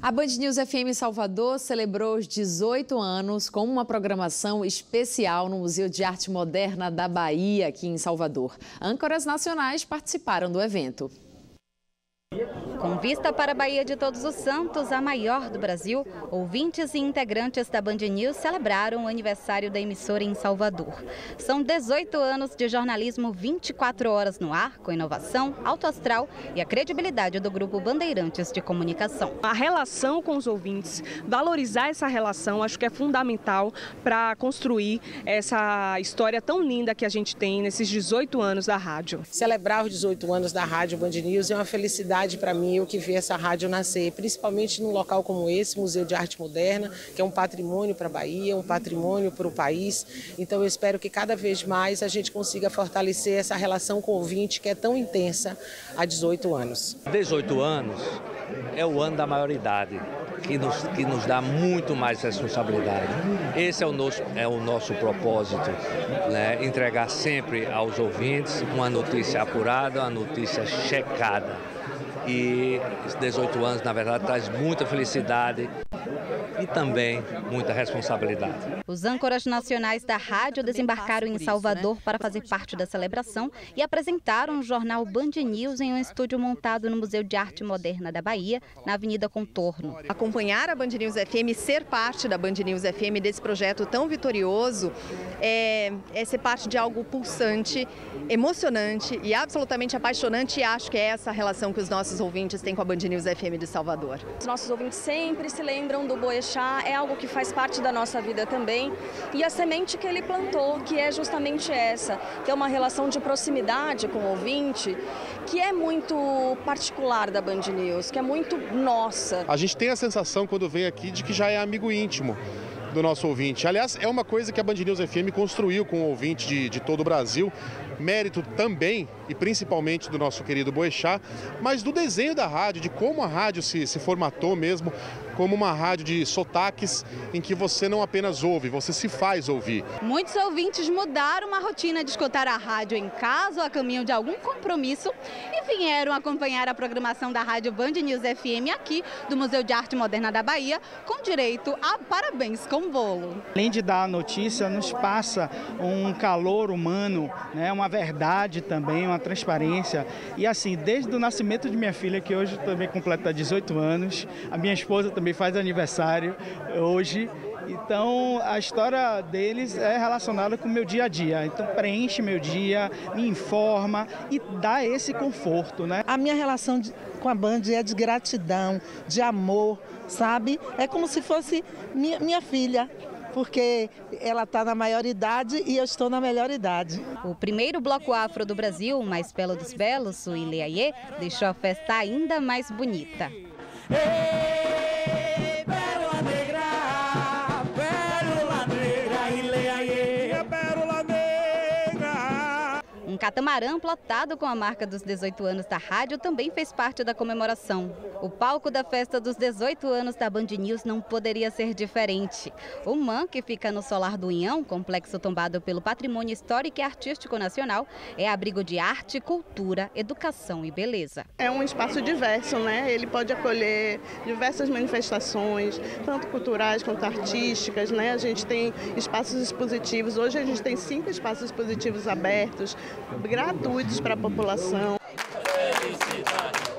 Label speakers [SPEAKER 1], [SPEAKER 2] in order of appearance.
[SPEAKER 1] A Band News FM Salvador celebrou os 18 anos com uma programação especial no Museu de Arte Moderna da Bahia, aqui em Salvador. Âncoras nacionais participaram do evento.
[SPEAKER 2] Com vista para a Bahia de Todos os Santos, a maior do Brasil, ouvintes e integrantes da Band News celebraram o aniversário da emissora em Salvador. São 18 anos de jornalismo 24 horas no ar, com inovação, alto astral e a credibilidade do grupo Bandeirantes de Comunicação.
[SPEAKER 3] A relação com os ouvintes, valorizar essa relação, acho que é fundamental para construir essa história tão linda que a gente tem nesses 18 anos da rádio.
[SPEAKER 4] Celebrar os 18 anos da rádio Band News é uma felicidade para mim eu que vi essa rádio nascer, principalmente num local como esse, Museu de Arte Moderna, que é um patrimônio para a Bahia, um patrimônio para o país. Então eu espero que cada vez mais a gente consiga fortalecer essa relação com o ouvinte que é tão intensa há 18 anos.
[SPEAKER 5] 18 anos é o ano da maioridade. Que nos, que nos dá muito mais responsabilidade. Esse é o nosso, é o nosso propósito, né? entregar sempre aos ouvintes uma notícia apurada, uma notícia checada e 18 anos, na verdade, traz muita felicidade e também muita responsabilidade.
[SPEAKER 2] Os âncoras nacionais da rádio desembarcaram em Salvador para fazer parte da celebração e apresentaram o jornal Band News em um estúdio montado no Museu de Arte Moderna da Bahia, na Avenida Contorno.
[SPEAKER 6] Acompanhar a Band News FM, ser parte da Band News FM desse projeto tão vitorioso, é, é ser parte de algo pulsante, emocionante e absolutamente apaixonante e acho que é essa relação que os nossos ouvintes têm com a Band News FM de Salvador.
[SPEAKER 7] Os nossos ouvintes sempre se lembram do Boechat, é algo que faz parte da nossa vida também. E a semente que ele plantou, que é justamente essa, que é uma relação de proximidade com o ouvinte, que é muito particular da Band News, que é muito nossa.
[SPEAKER 8] A gente tem a sensação quando vem aqui de que já é amigo íntimo do nosso ouvinte. Aliás, é uma coisa que a Band News FM construiu com o ouvinte de, de todo o Brasil, mérito também e principalmente do nosso querido Boechat, mas do desenho da rádio, de como a rádio se, se formatou mesmo como uma rádio de sotaques em que você não apenas ouve, você se faz ouvir.
[SPEAKER 2] Muitos ouvintes mudaram a rotina de escutar a rádio em casa ou a caminho de algum compromisso e vieram acompanhar a programação da Rádio Band News FM aqui do Museu de Arte Moderna da Bahia, com direito a parabéns com bolo.
[SPEAKER 9] Além de dar a notícia, nos passa um calor humano, né, uma verdade também, uma transparência. E assim, desde o nascimento de minha filha, que hoje também completa 18 anos, a minha esposa também faz aniversário hoje. Então, a história deles é relacionada com o meu dia a dia. Então, preenche meu dia, me informa e dá esse conforto, né?
[SPEAKER 10] A minha relação com a Band é de gratidão, de amor, sabe? É como se fosse minha, minha filha porque ela está na maior idade e eu estou na melhor idade.
[SPEAKER 2] O primeiro bloco afro do Brasil, Mais Belo dos Belos, o Ileaie, deixou a festa ainda mais bonita. Catamarã plotado com a marca dos 18 anos da rádio também fez parte da comemoração. O palco da festa dos 18 anos da Band News não poderia ser diferente. O MAN, que fica no Solar do Inhão, complexo tombado pelo Patrimônio Histórico e Artístico Nacional, é abrigo de arte, cultura, educação e beleza.
[SPEAKER 11] É um espaço diverso, né? Ele pode acolher diversas manifestações, tanto culturais quanto artísticas, né? A gente tem espaços expositivos. Hoje a gente tem cinco espaços expositivos abertos gratuitos para a população. Felicidade.